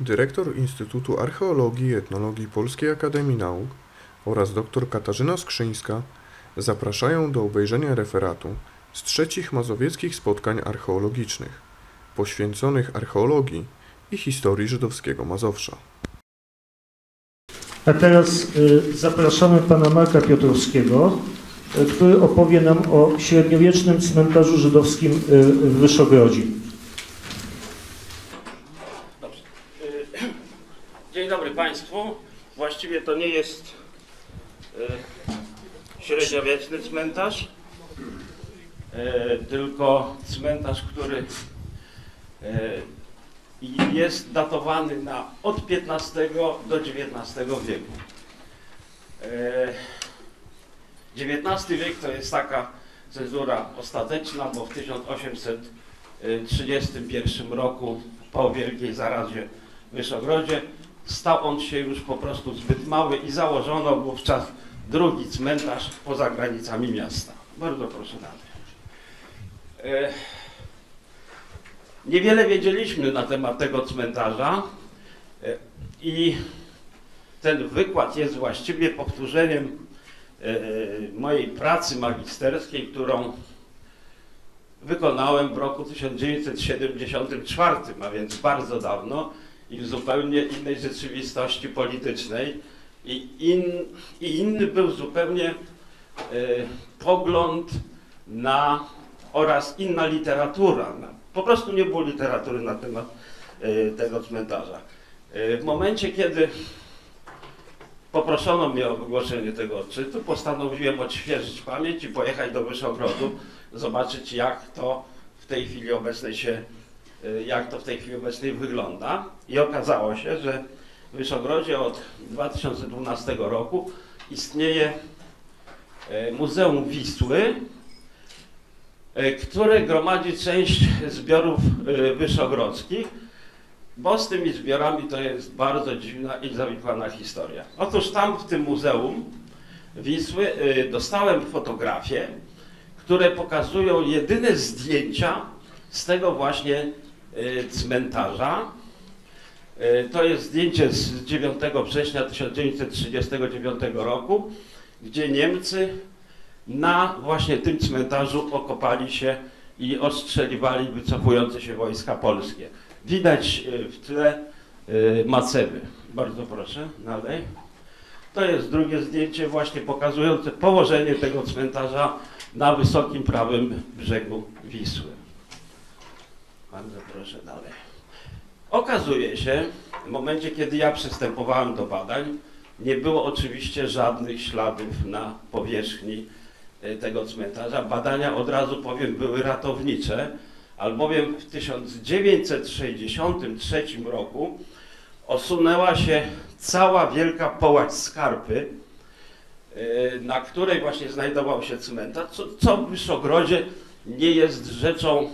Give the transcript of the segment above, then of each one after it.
dyrektor Instytutu Archeologii i Etnologii Polskiej Akademii Nauk oraz dr Katarzyna Skrzyńska zapraszają do obejrzenia referatu z trzecich mazowieckich spotkań archeologicznych poświęconych archeologii i historii żydowskiego Mazowsza. A teraz y, zapraszamy pana Marka Piotrowskiego, y, który opowie nam o średniowiecznym cmentarzu żydowskim y, w Wyszogrodzie. Dobrze. Y, Dzień dobry Państwu. Właściwie to nie jest y, średniowieczny cmentarz, y, tylko cmentarz, który y, jest datowany na od XV do XIX wieku. XIX wiek to jest taka cenzura ostateczna, bo w 1831 roku po wielkiej zarazie w Wyszogrodzie stał on się już po prostu zbyt mały i założono wówczas drugi cmentarz poza granicami miasta. Bardzo proszę dalej. Niewiele wiedzieliśmy na temat tego cmentarza e, i ten wykład jest właściwie powtórzeniem e, mojej pracy magisterskiej, którą wykonałem w roku 1974, a więc bardzo dawno i w zupełnie innej rzeczywistości politycznej. I, in, i inny był zupełnie e, pogląd na oraz inna literatura. Po prostu nie było literatury na temat e, tego cmentarza. E, w momencie, kiedy poproszono mnie o wygłoszenie tego odczytu, postanowiłem odświeżyć pamięć i pojechać do Wyszogrodu, zobaczyć jak to w tej chwili obecnej się, y, jak to w tej chwili obecnej wygląda. I okazało się, że w Wyszogrodzie od 2012 roku istnieje y, Muzeum Wisły, y, które gromadzi część zbiorów wyszogrodzkich, bo z tymi zbiorami to jest bardzo dziwna i zawikłana historia. Otóż tam w tym Muzeum Wisły dostałem fotografię, które pokazują jedyne zdjęcia z tego właśnie y, cmentarza. Y, to jest zdjęcie z 9 września 1939 roku, gdzie Niemcy na właśnie tym cmentarzu okopali się i ostrzeliwali wycofujące się wojska polskie. Widać y, w tle macewy. Bardzo proszę, dalej. To jest drugie zdjęcie właśnie pokazujące położenie tego cmentarza na wysokim prawym brzegu Wisły. Bardzo proszę dalej. Okazuje się, w momencie, kiedy ja przystępowałem do badań, nie było oczywiście żadnych śladów na powierzchni e, tego cmentarza. Badania, od razu powiem, były ratownicze, albowiem w 1963 roku osunęła się cała wielka połać skarpy, E, na której właśnie znajdował się cmentarz, co, co w Wyszogrodzie nie jest rzeczą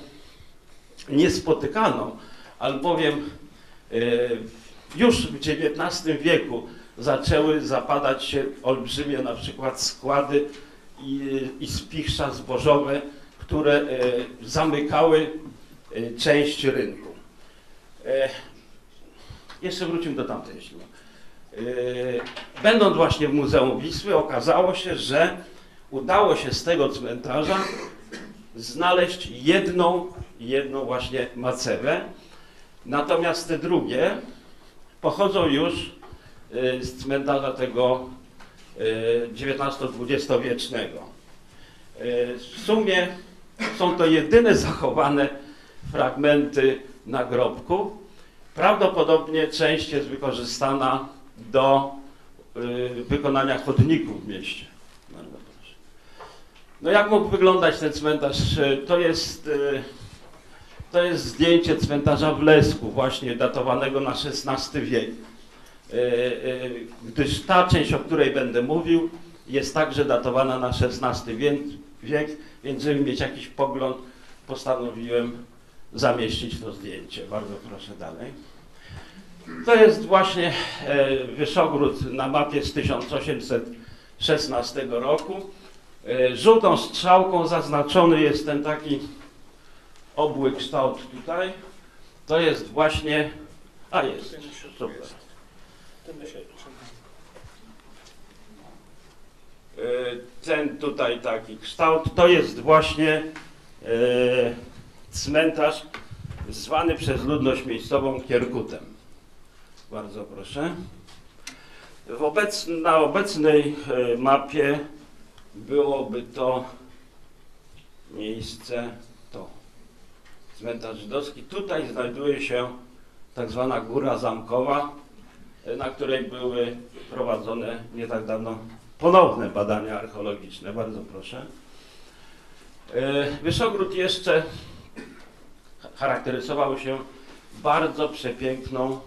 niespotykaną, albowiem e, już w XIX wieku zaczęły zapadać się olbrzymie na przykład składy i, i spichrza zbożowe, które e, zamykały część rynku. Jeszcze wrócimy do tamtej, jeśli będąc właśnie w Muzeum Wisły, okazało się, że udało się z tego cmentarza znaleźć jedną, jedną właśnie macewę. Natomiast te drugie pochodzą już yy, z cmentarza tego XIX-XX yy, wiecznego. W sumie są to jedyne zachowane fragmenty nagrobków. Prawdopodobnie część jest wykorzystana do y, wykonania chodników w mieście. No jak mógł wyglądać ten cmentarz? To jest, y, to jest zdjęcie cmentarza w Lesku, właśnie datowanego na XVI wiek. Y, gdyż ta część, o której będę mówił, jest także datowana na XVI wiek, więc żeby mieć jakiś pogląd, postanowiłem zamieścić to zdjęcie. Bardzo proszę dalej. To jest właśnie e, Wyszogród na mapie z 1816 roku. E, żółtą strzałką zaznaczony jest ten taki obły kształt tutaj. To jest właśnie, A jest. Y, Ten tutaj taki kształt to jest właśnie y, cmentarz zwany przez ludność miejscową Kierkutem. Bardzo proszę. Obec, na obecnej y, mapie byłoby to miejsce, cmentarz żydowski. Tutaj znajduje się tak zwana Góra Zamkowa, y, na której były prowadzone nie tak dawno ponowne badania archeologiczne. Bardzo proszę. Y, Wyszogród jeszcze charakteryzował się bardzo przepiękną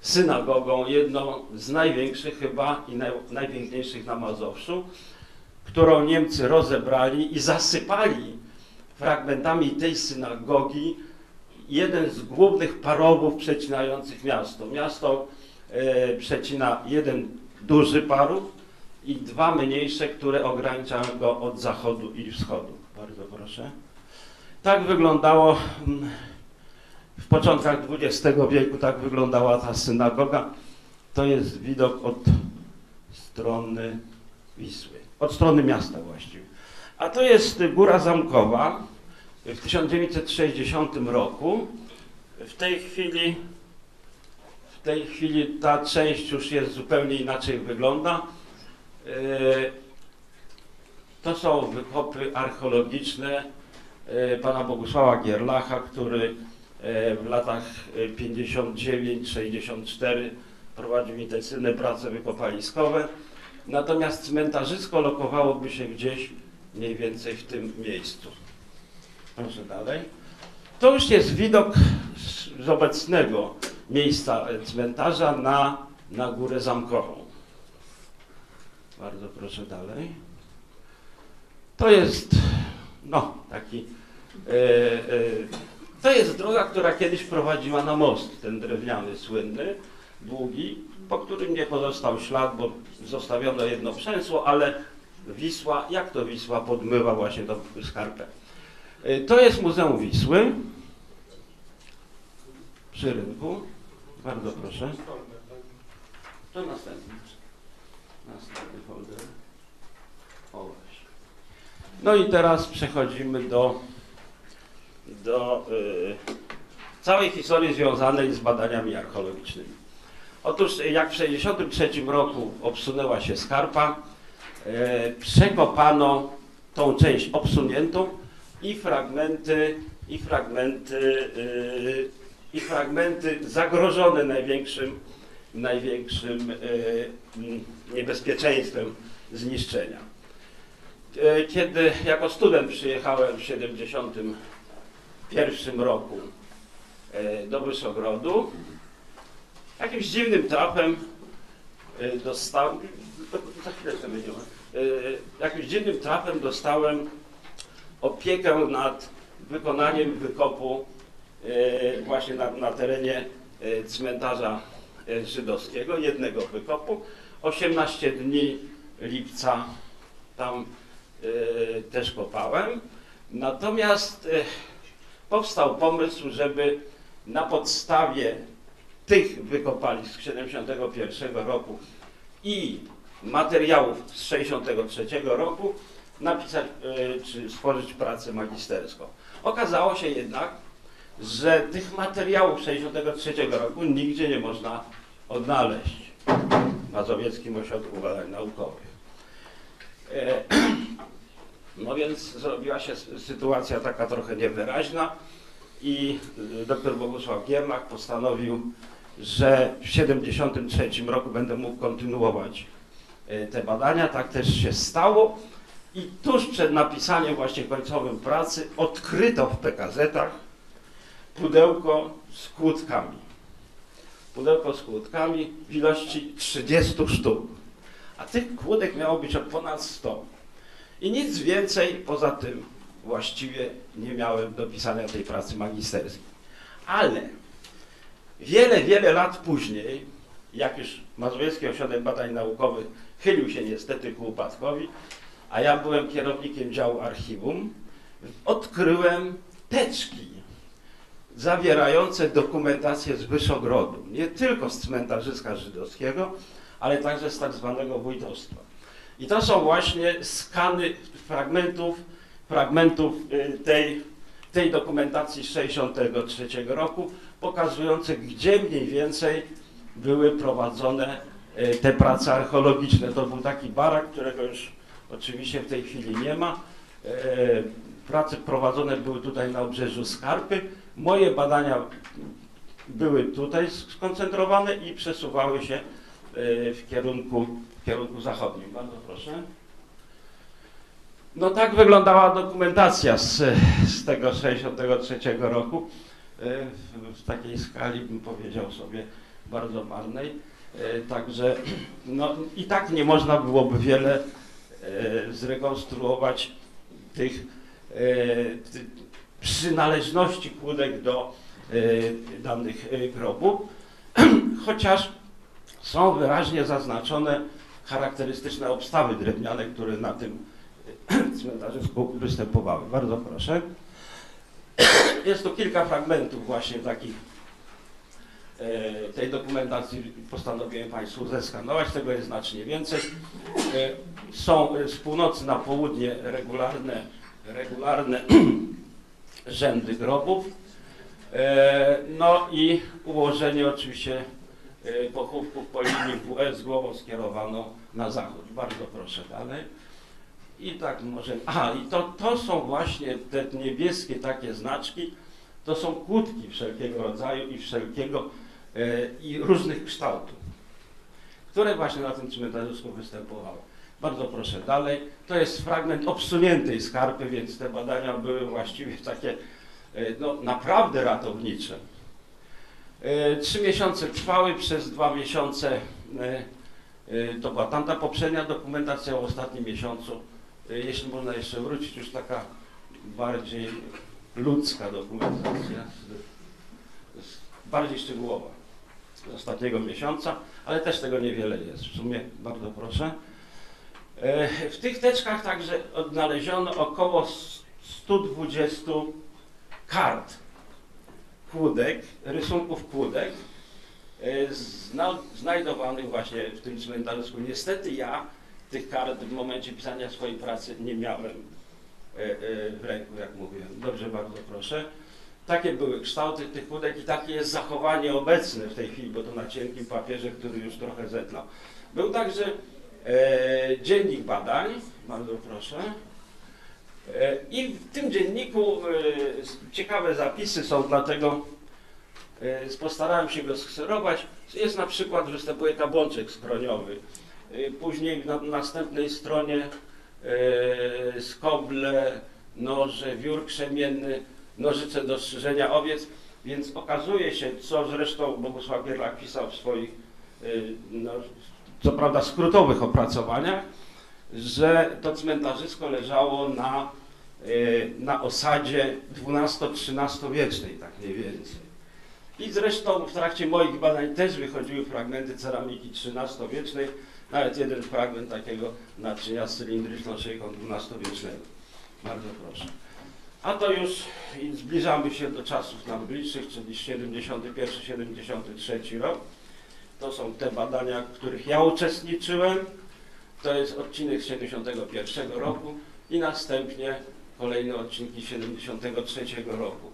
synagogą, jedną z największych chyba i naj, najpiękniejszych na Mazowszu, którą Niemcy rozebrali i zasypali fragmentami tej synagogi jeden z głównych parowów przecinających miasto. Miasto e, przecina jeden duży parów i dwa mniejsze, które ograniczają go od zachodu i wschodu. Bardzo proszę. Tak wyglądało mm, w początkach XX wieku, tak wyglądała ta synagoga. To jest widok od strony Wisły, od strony miasta właściwie. A to jest Góra Zamkowa w 1960 roku. W tej chwili, w tej chwili ta część już jest zupełnie inaczej wygląda. E, To są wykopy archeologiczne e, pana Bogusława Gierlacha, który e, w latach e, 59-64 prowadził intensywne prace wykopaliskowe. Natomiast cmentarzysko lokowałoby się gdzieś mniej więcej w tym miejscu. Proszę dalej. To już jest widok z, obecnego miejsca cmentarza na, na górę zamkową. Bardzo proszę dalej. To jest, no, taki, e, e, to jest droga, która kiedyś prowadziła na most, ten drewniany, słynny, długi, po którym nie pozostał ślad, bo zostawiono jedno przęsło, ale Wisła, jak to Wisła podmywa właśnie tą skarpę. E, To jest Muzeum Wisły przy rynku. Bardzo proszę. To następny. Następny folder. O właśnie. No i teraz przechodzimy do, do y, całej historii związanej z badaniami archeologicznymi. Otóż jak w 1963 roku obsunęła się skarpa, przekopano tą część obsuniętą i fragmenty, i fragmenty, y, i fragmenty zagrożone największym, największym mm, niebezpieczeństwem zniszczenia. E, Kiedy jako student przyjechałem w 1971 roku e, do Wyszogrodu, jakimś dziwnym trafem e, za chwilę to będziemy, e, jakimś dziwnym trafem dostałem opiekę nad wykonaniem wykopu e, właśnie na, na terenie e, cmentarza e, żydowskiego, jednego wykopu. 18 dni lipca tam e, też kopałem. Natomiast e, powstał pomysł, żeby na podstawie tych wykopalisk z 71 roku i materiałów z 63 roku napisać e, czy stworzyć pracę magisterską. Okazało się jednak, że tych materiałów z 63 roku nigdzie nie można odnaleźć w Mazowieckim Ośrodku Badań Naukowych. E, No więc zrobiła się sy- sytuacja taka trochę niewyraźna i y, dr Bogusław Gierlach postanowił, że w 73 roku będę mógł kontynuować te badania. Tak też się stało. I tuż przed napisaniem właśnie końcowym pracy odkryto w PKZ-ach pudełko z kłódkami. Pudełko z kłódkami w ilości 30 sztuk. A tych kłódek miało być ponad 100. I nic więcej poza tym właściwie nie miałem do pisania tej pracy magisterskiej. Ale wiele, wiele lat później, jak już Mazowiecki Ośrodek Badań Naukowych chylił się niestety ku upadkowi, a ja byłem kierownikiem działu archiwum, odkryłem teczki zawierające dokumentację z Wyszogrodu, nie tylko z cmentarzyska żydowskiego, ale także z tak zwanego wójtostwa. I to są właśnie skany fragmentów, fragmentów y, tej, tej dokumentacji z 1963 roku, pokazujące, gdzie mniej więcej były prowadzone te prace archeologiczne. To był taki barak, którego już oczywiście w tej chwili nie ma. Y, Prace prowadzone były tutaj na obrzeżu Skarpy. Moje badania były tutaj skoncentrowane i przesuwały się y, w kierunku, w kierunku zachodnim. Bardzo proszę. No tak wyglądała dokumentacja z, z tego 63 roku. W, w takiej skali bym powiedział sobie bardzo marnej. Y, Także no i tak nie można byłoby wiele y, zrekonstruować tych e, przynależności kłódek do e, danych e, grobów, chociaż są wyraźnie zaznaczone charakterystyczne obstawy drewniane, które na tym e, cmentarzysku występowały. Bardzo proszę. Jest tu kilka fragmentów właśnie takich e, tej dokumentacji postanowiłem Państwu zeskanować, tego jest znacznie więcej. E, Są e, z północy na południe regularne, regularne rzędy grobów. E, No i ułożenie oczywiście e, pochówków po linii WS głową skierowaną na zachód. Bardzo proszę dalej. I tak może. Aha, i to, to są właśnie te niebieskie takie znaczki, to są kłódki wszelkiego rodzaju i wszelkiego e, i różnych kształtów, które właśnie na tym cmentarzysku występowały. Bardzo proszę dalej. To jest fragment obsuniętej skarpy, więc te badania były właściwie takie e, no, naprawdę ratownicze. E, Trzy miesiące trwały, przez dwa miesiące e, e, to była tamta poprzednia dokumentacja, w ostatnim miesiącu, e, jeśli można jeszcze wrócić, już taka bardziej ludzka dokumentacja, bardziej szczegółowa z ostatniego miesiąca, ale też tego niewiele jest. W sumie bardzo proszę. E, W tych teczkach także odnaleziono około 120 kart kłódek, rysunków kłódek e, zna, znajdowanych właśnie w tym cmentarzysku. Niestety ja tych kart w momencie pisania swojej pracy nie miałem e, w ręku, jak mówiłem. Dobrze, bardzo proszę. Takie były kształty tych kłódek i takie jest zachowanie obecne w tej chwili, bo to na cienkim papierze, który już trochę zetlał. Był także e, dziennik badań, bardzo proszę. E, I w tym dzienniku e, ciekawe zapisy są, dlatego e, postarałem się go skserować. Jest na przykład, występuje kabłączek skroniowy. E, Później na następnej stronie e, skoble, noże, wiór krzemienny, nożyce do strzyżenia owiec, więc okazuje się, co zresztą Bogusław Gierlach pisał w swoich, y, no, co prawda skrótowych opracowaniach, że to cmentarzysko leżało na, y, na osadzie XII-XIII wiecznej, tak mniej więcej. I zresztą w trakcie moich badań też wychodziły fragmenty ceramiki XIII-wiecznej, nawet jeden fragment takiego naczynia z cylindryczną szyjką XII-wiecznego. Bardzo proszę. A to już zbliżamy się do czasów nam bliższych, czyli 71-73 rok. To są te badania, w których ja uczestniczyłem. To jest odcinek z 71 roku i następnie kolejne odcinki 73 roku.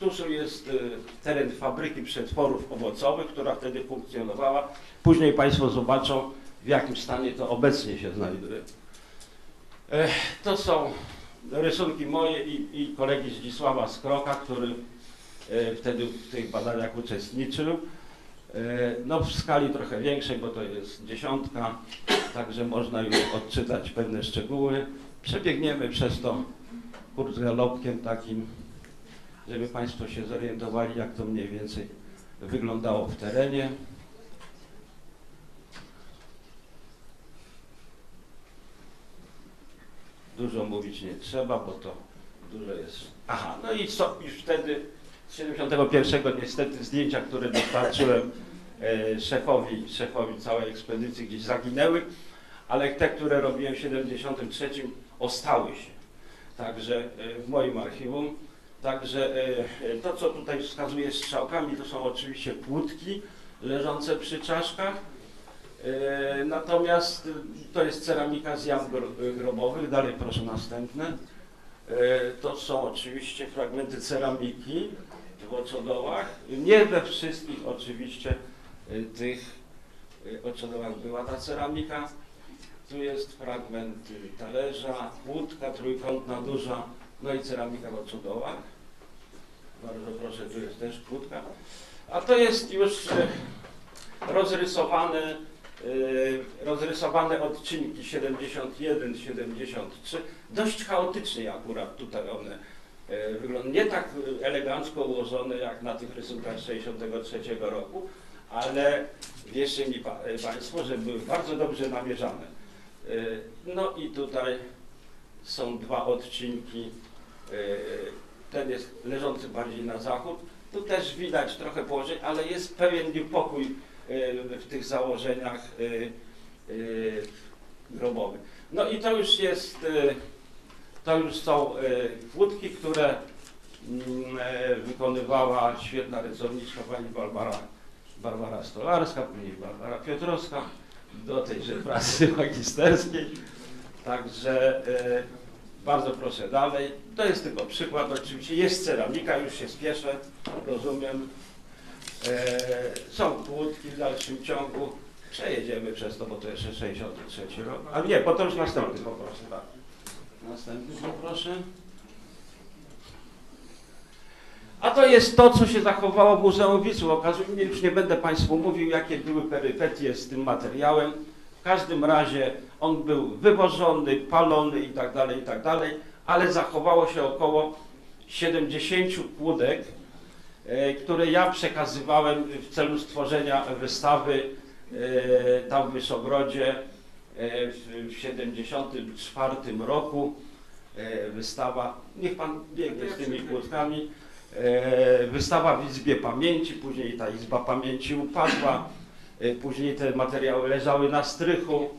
Tu jest y, teren fabryki przetworów owocowych, która wtedy funkcjonowała. Później Państwo zobaczą, w jakim stanie to obecnie się znajduje. Ech, To są rysunki moje i, i kolegi Zdzisława Skroka, który e, wtedy w tych badaniach uczestniczył. E, No w skali trochę większej, bo to jest dziesiątka, także można już odczytać pewne szczegóły. Przebiegniemy przez to kurzgalopkiem takim, żeby Państwo się zorientowali, jak to mniej więcej wyglądało w terenie. Dużo mówić nie trzeba, bo to dużo jest. Aha, no i co, już wtedy z 71 niestety zdjęcia, które dostarczyłem e, szefowi, szefowi całej ekspedycji gdzieś zaginęły, ale te, które robiłem w 73 ostały się. Także e, w moim archiwum Także e, to, co tutaj wskazuje strzałkami, to są oczywiście płótki leżące przy czaszkach. E, Natomiast e, to jest ceramika z jam gro- grobowych. Dalej proszę następne. E, To są oczywiście fragmenty ceramiki w oczodołach. Nie we wszystkich oczywiście e, tych e, oczodołach była ta ceramika. Tu jest fragment talerza, łódka trójkątna duża, no i ceramika w oczodołach. Bardzo proszę, tu jest też kłódka. A to jest już e, rozrysowane, e, rozrysowane odcinki 71, 73. Dość chaotycznie akurat tutaj one e, wyglądają. Nie tak elegancko ułożone jak na tych rysunkach z 63 roku, ale wierzcie mi pa, e, Państwo, że były bardzo dobrze namierzane. No i tutaj są dwa odcinki. Ten jest leżący bardziej na zachód. Tu też widać trochę położeń, ale jest pewien niepokój w tych założeniach e, e, grobowych. No i to już jest, e, to już są e, łódki, które mm, e, wykonywała świetna rysowniczka pani Barbara, Barbara Stolarska, później Barbara Piotrowska do tejże pracy magisterskiej. Także e, bardzo proszę dalej. To jest tylko przykład. Oczywiście jest ceramika, już się spieszę, rozumiem. E, są kłódki w dalszym ciągu. Przejedziemy przez to, bo to jeszcze 63 rok. A nie, to już następny poproszę. Tak. Następny poproszę. A to jest to, co się zachowało w Muzeum Wisły. Okazuje już nie będę Państwu mówił, jakie były perypetie z tym materiałem. W każdym razie on był wywożony, palony i tak dalej, i tak dalej, ale zachowało się około 70 kłódek, e, które ja przekazywałem w celu stworzenia wystawy e, tam w Wyszogrodzie e, w w 74 roku. E, Wystawa, niech Pan biegnie z tymi kłódkami. E, Wystawa w Izbie Pamięci, później ta Izba Pamięci upadła, e, później te materiały leżały na strychu.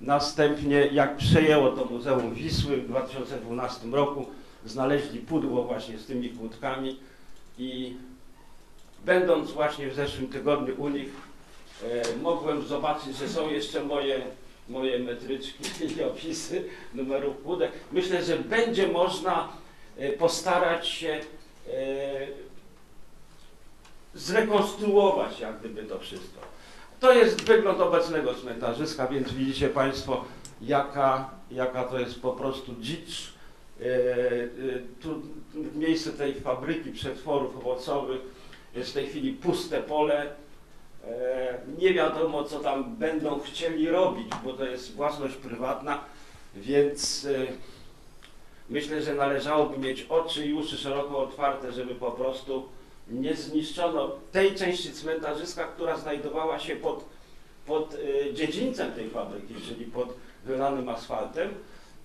Następnie, jak przejęło to Muzeum Wisły w 2012 roku, znaleźli pudło właśnie z tymi kłódkami i będąc właśnie w zeszłym tygodniu u nich, e, mogłem zobaczyć, że są jeszcze moje, moje metryczki i opisy numerów kłódek. Myślę, że będzie można e, postarać się e, zrekonstruować jak gdyby to wszystko. To jest wygląd obecnego cmentarzyska, więc widzicie Państwo, jaka, jaka to jest po prostu dzicz. E, e, Tu miejsce tej fabryki przetworów owocowych jest w tej chwili puste pole. E, Nie wiadomo, co tam będą chcieli robić, bo to jest własność prywatna, więc myślę, że należałoby mieć oczy i uszy szeroko otwarte, żeby po prostu nie zniszczono tej części cmentarzyska, która znajdowała się pod, pod dziedzińcem tej fabryki, czyli pod wylanym asfaltem.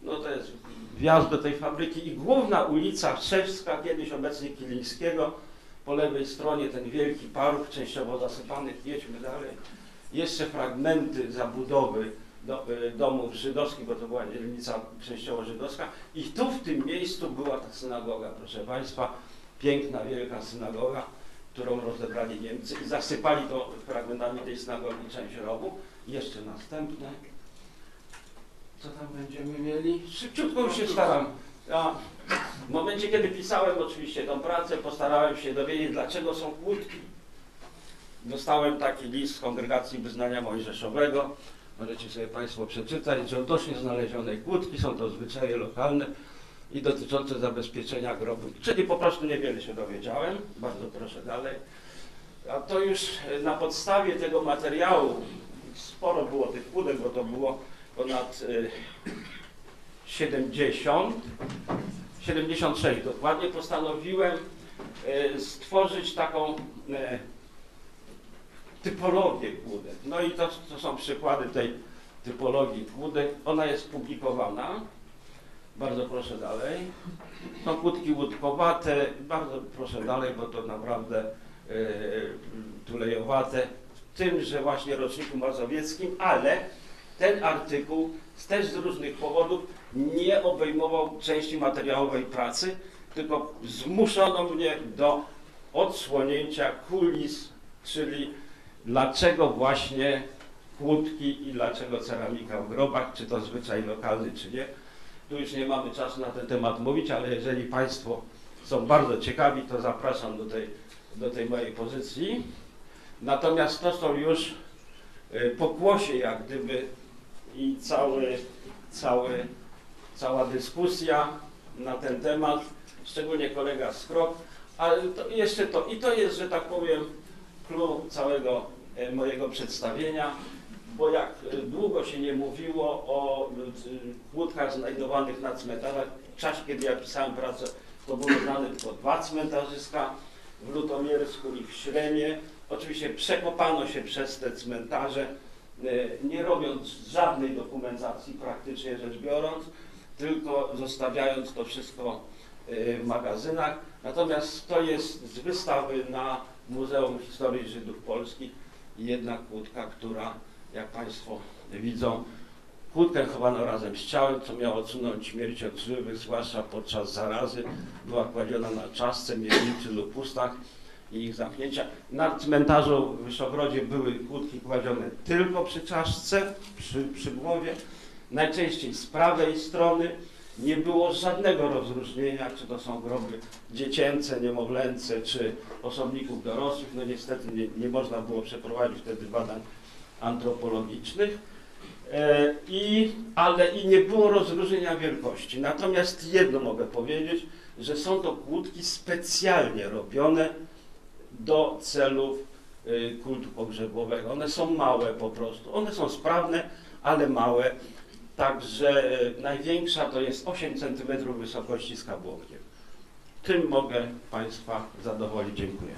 No to jest wjazd do tej fabryki i główna ulica Wszewska, kiedyś obecnie Kilińskiego, po lewej stronie ten wielki parów częściowo zasypany, jedźmy dalej. Jeszcze fragmenty zabudowy do, y, domów żydowskich, bo to była dzielnica częściowo żydowska. I tu w tym miejscu była ta synagoga, proszę Państwa, piękna, wielka synagoga, którą rozebrali Niemcy i zasypali to fragmentami tej synagogi część rowu. Jeszcze następne. Co tam będziemy mieli? Szybciutko się staram. W momencie, kiedy pisałem oczywiście tą pracę, postarałem się dowiedzieć, dlaczego są kłódki. Dostałem taki list z Kongregacji Wyznania Mojżeszowego. Możecie sobie Państwo przeczytać, że odnośnie znalezionej kłódki są to zwyczaje lokalne i dotyczące zabezpieczenia grobów. Czyli po prostu niewiele się dowiedziałem. Bardzo proszę dalej. A to już na podstawie tego materiału, sporo było tych kłódek, bo to było ponad y, 70, 76 dokładnie, postanowiłem e, stworzyć taką e, typologię kłódek. No i to, to są przykłady tej typologii kłódek. Ona jest publikowana. Bardzo proszę dalej. Są kłódki łódkowate. Bardzo proszę dalej, bo to naprawdę e, tulejowate. W tymże właśnie roczniku mazowieckim, ale ten artykuł też z różnych powodów nie obejmował części materiałowej pracy tylko zmuszono mnie do odsłonięcia kulis, czyli dlaczego właśnie kłódki i dlaczego ceramika w grobach, czy to zwyczaj lokalny, czy nie. Tu już nie mamy czasu na ten temat mówić, ale jeżeli Państwo są bardzo ciekawi, to zapraszam do tej, do tej mojej pozycji. Natomiast to są już y, pokłosie jak gdyby i cały, cały, cała dyskusja na ten temat, szczególnie kolega Skrok, ale to jeszcze to i to jest, że tak powiem, clue całego e, mojego przedstawienia, bo jak e, długo się nie mówiło o e, kłódkach znajdowanych na cmentarzach, w czasie kiedy ja pisałem pracę, to były znane tylko dwa cmentarzyska w Lutomiersku i w Śremie. Oczywiście przekopano się przez te cmentarze, nie robiąc żadnej dokumentacji praktycznie rzecz biorąc, tylko zostawiając to wszystko e, w magazynach. Natomiast to jest z wystawy na Muzeum Historii Żydów Polskich jedna kłódka, która, jak Państwo widzą, kłódkę chowano razem z ciałem, co miało odsunąć śmierć od żywych, zwłaszcza podczas zarazy. Była kładziona na czaszce, miednicy lub ustach i ich zamknięcia. Na cmentarzu w Wyszogrodzie były kłódki kładzione tylko przy czaszce, przy, przy głowie, najczęściej z prawej strony. Nie było żadnego rozróżnienia, czy to są groby dziecięce, niemowlęce, czy osobników dorosłych. No niestety nie, nie można było przeprowadzić wtedy badań antropologicznych. E, I, ale i nie było rozróżnienia wielkości. Natomiast jedno mogę powiedzieć, że są to kłódki specjalnie robione do celów y, kultu pogrzebowego. One są małe po prostu. One są sprawne, ale małe. Także y, największa to jest 8 cm wysokości z. Tym mogę Państwa zadowolić. Dziękuję.